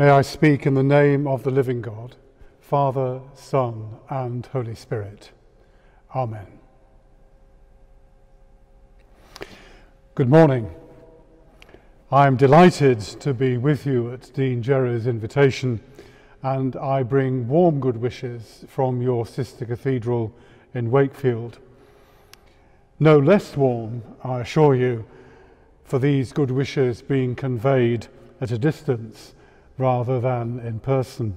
May I speak in the name of the living God, Father, Son, and Holy Spirit. Amen. Good morning. I am delighted to be with you at Dean Jerry's invitation, and I bring warm good wishes from your sister cathedral in Wakefield. No less warm, I assure you, for these good wishes being conveyed at a distance rather than in person.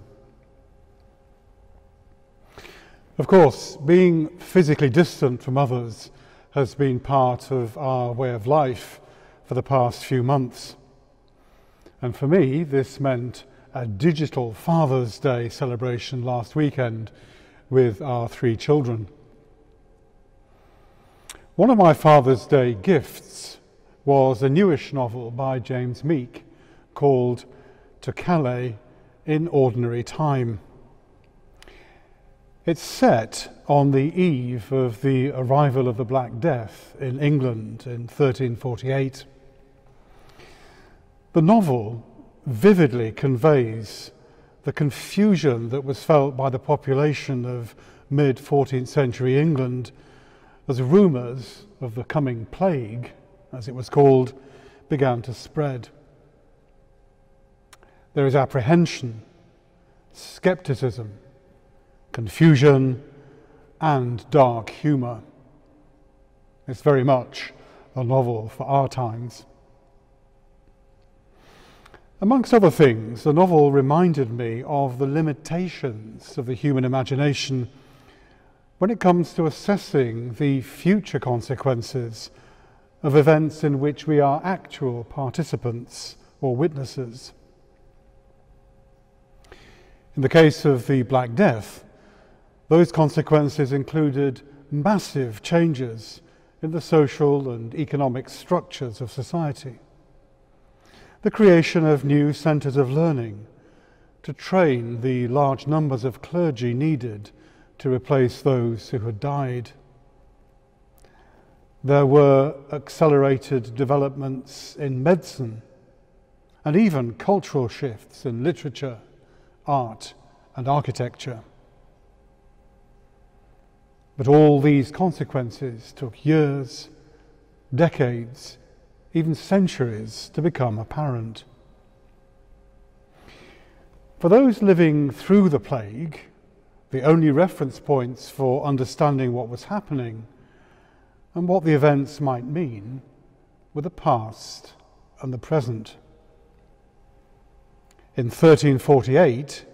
Of course, being physically distant from others has been part of our way of life for the past few months. And for me, this meant a digital Father's Day celebration last weekend with our three children. One of my Father's Day gifts was a newish novel by James Meek called to Calais in ordinary time. It's set on the eve of the arrival of the Black Death in England in 1348. The novel vividly conveys the confusion that was felt by the population of mid 14th century England as rumours of the coming plague, as it was called, began to spread. There is apprehension, skepticism, confusion, and dark humour. It's very much a novel for our times. Amongst other things, the novel reminded me of the limitations of the human imagination when it comes to assessing the future consequences of events in which we are actual participants or witnesses. In the case of the Black Death, those consequences included massive changes in the social and economic structures of society, the creation of new centres of learning to train the large numbers of clergy needed to replace those who had died. There were accelerated developments in medicine and even cultural shifts in literature art, and architecture. But all these consequences took years, decades, even centuries to become apparent. For those living through the plague, the only reference points for understanding what was happening and what the events might mean were the past and the present in 1348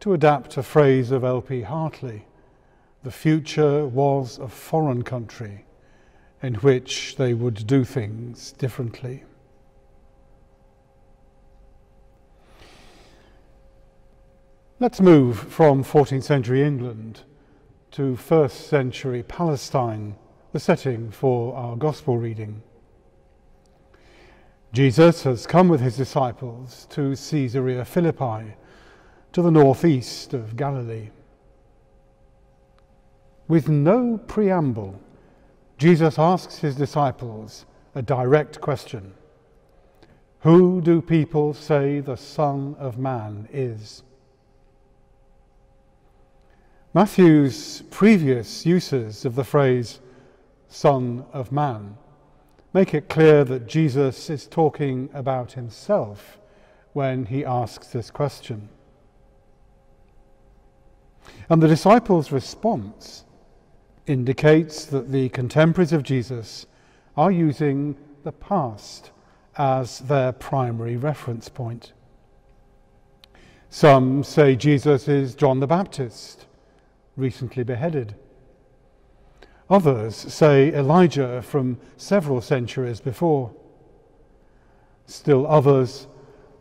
to adapt a phrase of L.P. Hartley the future was a foreign country in which they would do things differently. Let's move from 14th century England to 1st century Palestine, the setting for our Gospel reading. Jesus has come with his disciples to Caesarea Philippi, to the northeast of Galilee. With no preamble, Jesus asks his disciples a direct question Who do people say the Son of Man is? Matthew's previous uses of the phrase Son of Man make it clear that Jesus is talking about himself when he asks this question. And the disciples' response indicates that the contemporaries of Jesus are using the past as their primary reference point. Some say Jesus is John the Baptist, recently beheaded. Others say Elijah from several centuries before. Still others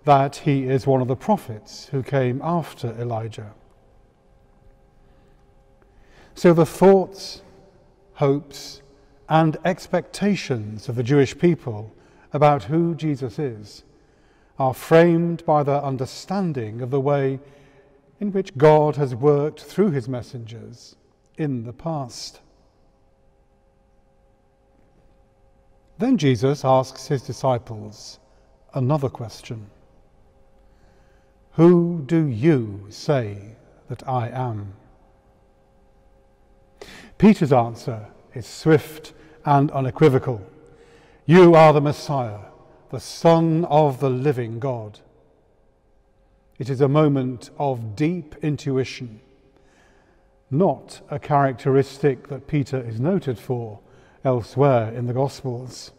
that he is one of the prophets who came after Elijah. So the thoughts, hopes, and expectations of the Jewish people about who Jesus is are framed by their understanding of the way in which God has worked through his messengers in the past. Then Jesus asks his disciples another question Who do you say that I am? Peter's answer is swift and unequivocal. You are the Messiah, the Son of the living God. It is a moment of deep intuition, not a characteristic that Peter is noted for elsewhere in the Gospels.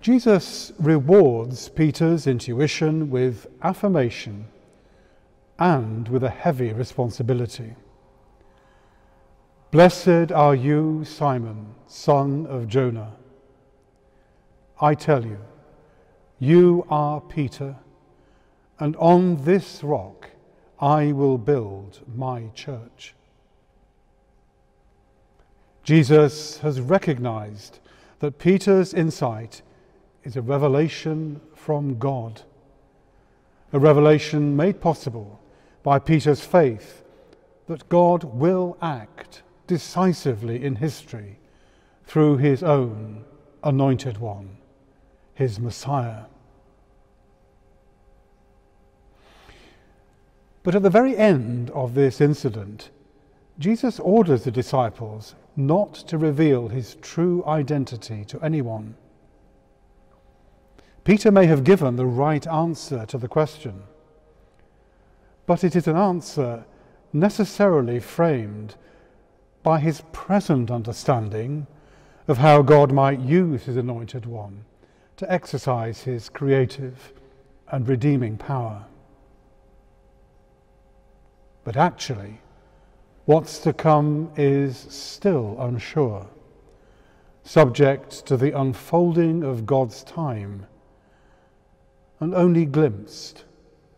Jesus rewards Peter's intuition with affirmation and with a heavy responsibility. Blessed are you, Simon, son of Jonah. I tell you, you are Peter, and on this rock I will build my church. Jesus has recognized that Peter's insight is a revelation from God, a revelation made possible by Peter's faith that God will act decisively in history through his own anointed one, his Messiah. But at the very end of this incident, Jesus orders the disciples not to reveal his true identity to anyone. Peter may have given the right answer to the question, but it is an answer necessarily framed by his present understanding of how God might use his anointed one to exercise his creative and redeeming power. But actually, what's to come is still unsure, subject to the unfolding of God's time and only glimpsed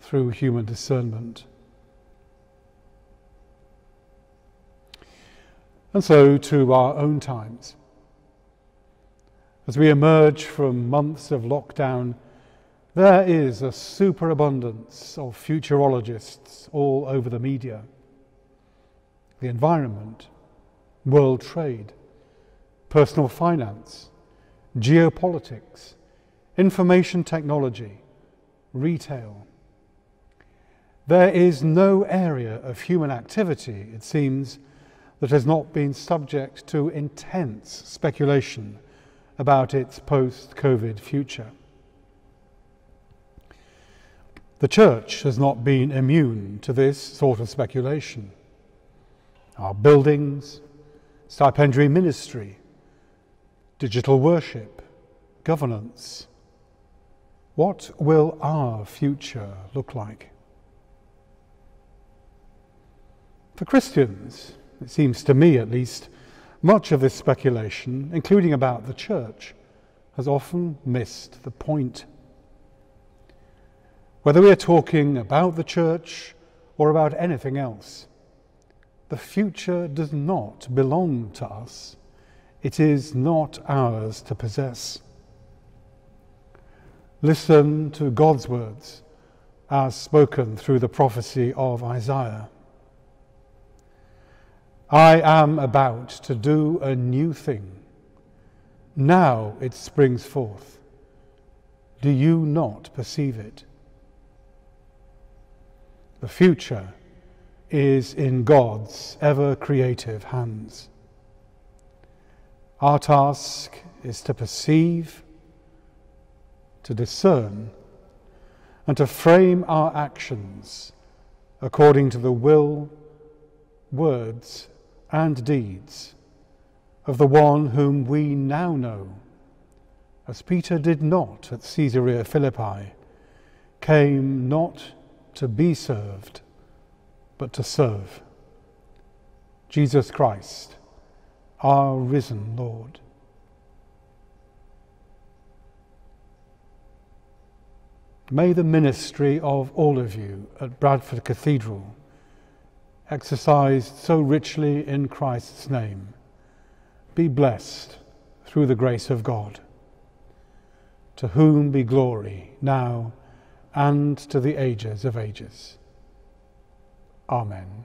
through human discernment. And so to our own times. As we emerge from months of lockdown, there is a superabundance of futurologists all over the media. The environment, world trade, personal finance, geopolitics, information technology, retail. There is no area of human activity, it seems, that has not been subject to intense speculation about its post COVID future. The Church has not been immune to this sort of speculation. Our buildings, stipendiary ministry, digital worship, governance, what will our future look like? For Christians, it seems to me at least, much of this speculation, including about the church, has often missed the point. Whether we are talking about the church or about anything else, the future does not belong to us. It is not ours to possess. Listen to God's words as spoken through the prophecy of Isaiah. I am about to do a new thing. Now it springs forth. Do you not perceive it? The future is in God's ever creative hands. Our task is to perceive to discern, and to frame our actions according to the will, words, and deeds of the one whom we now know, as Peter did not at Caesarea Philippi, came not to be served, but to serve. Jesus Christ, our risen Lord. May the ministry of all of you at Bradford Cathedral, exercised so richly in Christ's name, be blessed through the grace of God, to whom be glory now and to the ages of ages. Amen.